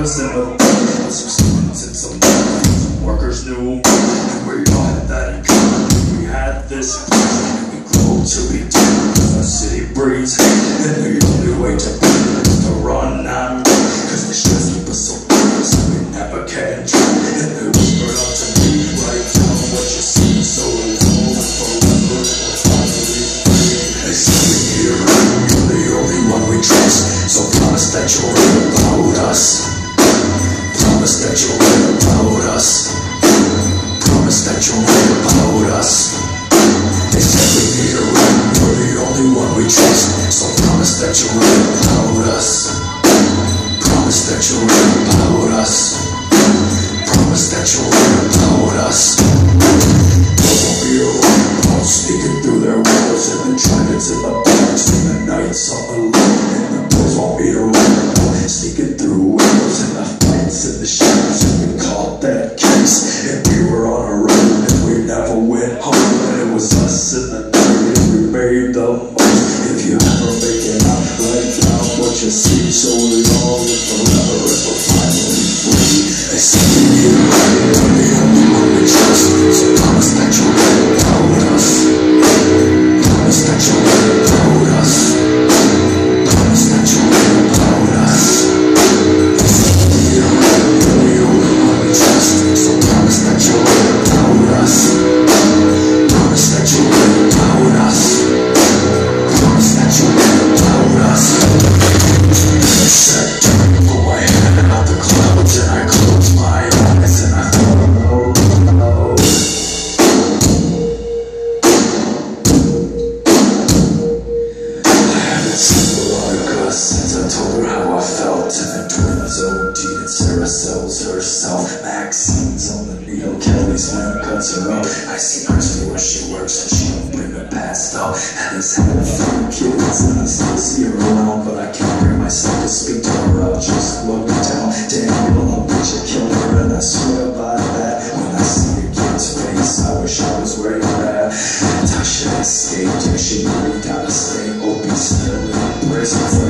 was and some workers knew we had that in common. We had this we grow to be a city breeze. And the only way to be is to run on Cause the stress keep us so focused so we never can try. And they whispered up to me, right down what you see. So it's over forever, we're finally free. And so we you're the only one we trust. So promise that you're. will empower us. Promise that you will empower us. Promise that you will empower us. Double of you sneaking through their windows and then trying to the parks in the night. Yes. her how I felt And the twins OD and Sarah sells herself. Maxine's on the needle, Kelly's man cuts her up I see Christy where she works and she don't bring her past out And had having few kids and I still see her around But I can't bring myself to speak to her, I'll just look down. Damn, you, I'll bet you killed her and I swear by that. When I see a kid's face, I wish I was where you're at Natasha escaped, yeah, she moved out of state, Opie's still in prison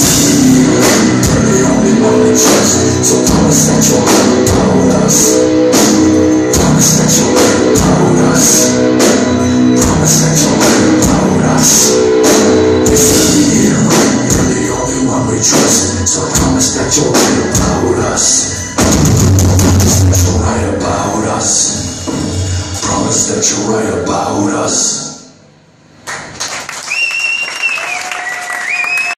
So promise that you'll never doubt us. Promise that you're right about us. Promise that you're right about us.